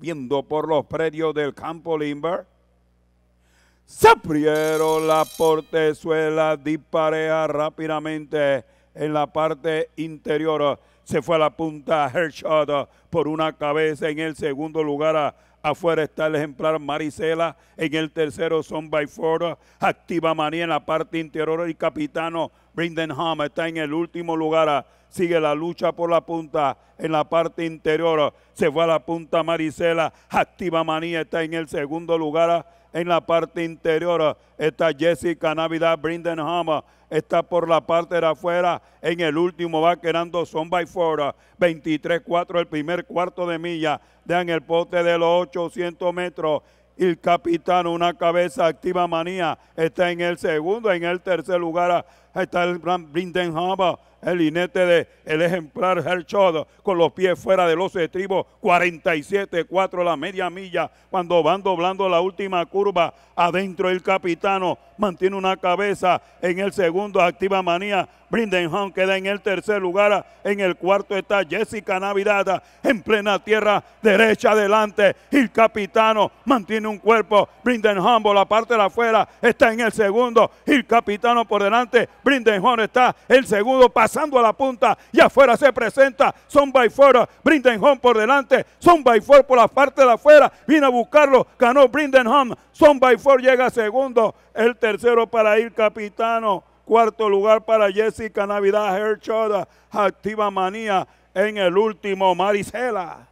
viendo por los predios del campo Limber. Se abrieron la portezuela dispareja rápidamente en la parte interior. Se fue a la punta Hershot por una cabeza en el segundo lugar. Afuera está el ejemplar Marisela. En el tercero son by Ford. Activa María en la parte interior. Y capitano Brindenham está en el último lugar. Sigue la lucha por la punta en la parte interior. Se fue a la punta Marisela. Activa Manía está en el segundo lugar. En la parte interior está Jessica Navidad Brindenham. Está por la parte de afuera. En el último va quedando Son by Four. 23-4 el primer cuarto de milla. Dan el pote de los 800 metros el capitán, una cabeza activa manía, está en el segundo, en el tercer lugar está el Brindenham, el linete de el ejemplar Herschel con los pies fuera de los estribos, 47-4 la media milla, cuando van doblando la última curva, adentro el capitano mantiene una cabeza, en el segundo activa manía, Brindenham queda en el tercer lugar. En el cuarto está Jessica Navidad en plena tierra derecha adelante. El capitano mantiene un cuerpo. Brindenham la parte de afuera está en el segundo. El capitano por delante. Brindenham está el segundo pasando a la punta y afuera se presenta Son by Four. Brindenham por delante. Son by Four por la parte de afuera. Viene a buscarlo. Ganó Brindenham. Son by Four llega segundo. El tercero para ir capitano. Cuarto lugar para Jessica Navidad Herchoda, Activa Manía en el último Marisela.